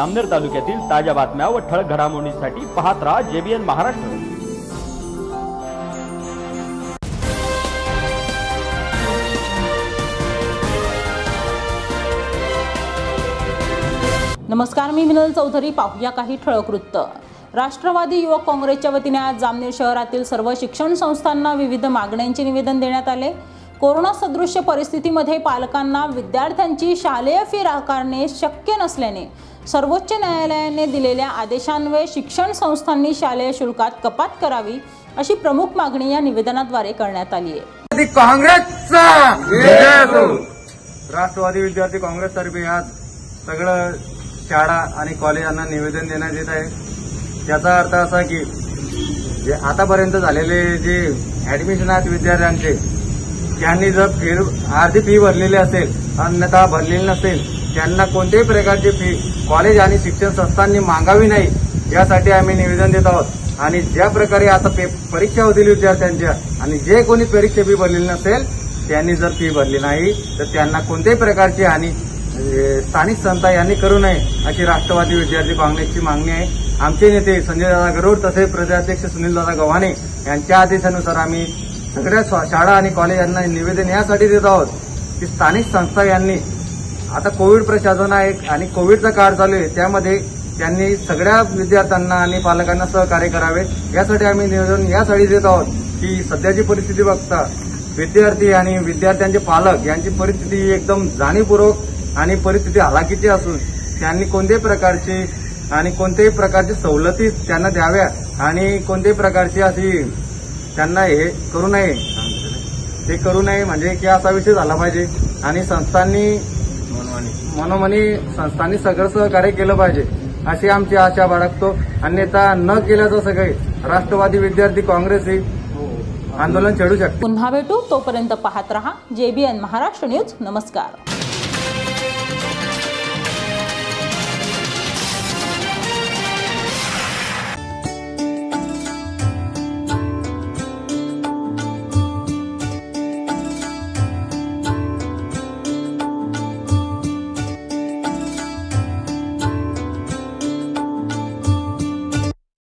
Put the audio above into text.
अमनेर तालुक्यातील ताज्या बातम्या व ठळक घडामोडींसाठी पाहत राहा जेबीएन महाराष्ट्र. नमस्कार मी मिनल चौधरी. पाहूया काही ठळक वृत्त. राष्ट्रवादी युवक काँग्रेसच्या वतीने आज जामनेर शहरातील सर्व शिक्षण संस्थांना विविध मागण्यांचे निवेदन देण्यात आले. कोरोना सदृश्य परिस्थितीमध्ये पालकांना विद्यार्थ्यांची शालेय फी आकारणे शक्य नसल्याने सर्वोच्च न्यायालयाने दिलेल्या आदेशान्वये शिक्षण संस्थांनी शालेय शुल्कात कपात करावी अशी प्रमुख मागणी या निवेदनाद्वारे करण्यात आली आहे. असो. राष्ट्रवादी विद्यार्थी काँग्रेसतर्फे आज सगळं शाळा आणि कॉलेजांना निवेदन देण्यात येत आहे. त्याचा अर्थ असा की जे आतापर्यंत झालेले जे ऍडमिशन आहेत विद्यार्थ्यांचे ज्यांनी जर फी अर्धी फी भरलेली असेल अन्यथा भरलेली नसेल त्यांना कोणत्याही प्रकारची फी कॉलेज आणि शिक्षण संस्थांनी मागावी नाही यासाठी आम्ही निवेदन देत आहोत. आणि ज्या प्रकारे आता पे- परीक्षा होतील विद्यार्थ्यांच्या आणि जे कोणी परीक्षा फी भरलेली नसेल त्यांनी जर फी भरली नाही तर त्यांना कोणत्याही प्रकारची हानी म्हणजे स्थानिक संस्था यांनी करू नये अशी राष्ट्रवादी विद्यार्थी काँग्रेसची मागणी आहे. आमचे नेते संजय दादा गरुड तसेच प्रदेशाध्यक्ष सुनीलदादा गव्हाणे यांच्या आदेशानुसार आम्ही सगळ्या शाळा आणि कॉलेज यांना निवेदन यासाठी देत आहोत की स्थानिक संस्था यांनी आता कोविड प्रशासन आहे आणि कोविडचा काळ चालू आहे त्यामध्ये त्यांनी सगळ्या विद्यार्थ्यांना आणि पालकांना सहकार्य करावे. यासाठी आम्ही निवेदन यासाठी देत आहोत की सध्याची परिस्थिती बघता विद्यार्थी आणि विद्यार्थ्यांचे पालक यांची परिस्थिती एकदम जाणीवपूर्वक आणि परिस्थिती हलाखीची असून त्यांनी कोणत्याही प्रकारची आणि कोणत्याही प्रकारची सवलती त्यांना द्याव्या आणि कोणत्याही प्रकारची अशी त्यांना हे करू नये. ते करू नये म्हणजे की असा विषय झाला पाहिजे. आणि संस्थांनी मनोमनी. संस्थांनी सगळं सहकार्य केलं पाहिजे. अशी आमची आशा बाळगतो. अन्यथा न केल्याचं सगळे राष्ट्रवादी विद्यार्थी काँग्रेस ही. आंदोलन छेडू शकते. पुन्हा भेटू. तोपर्यंत पाहत रहा. JBN Maharashtra news. नमस्कार.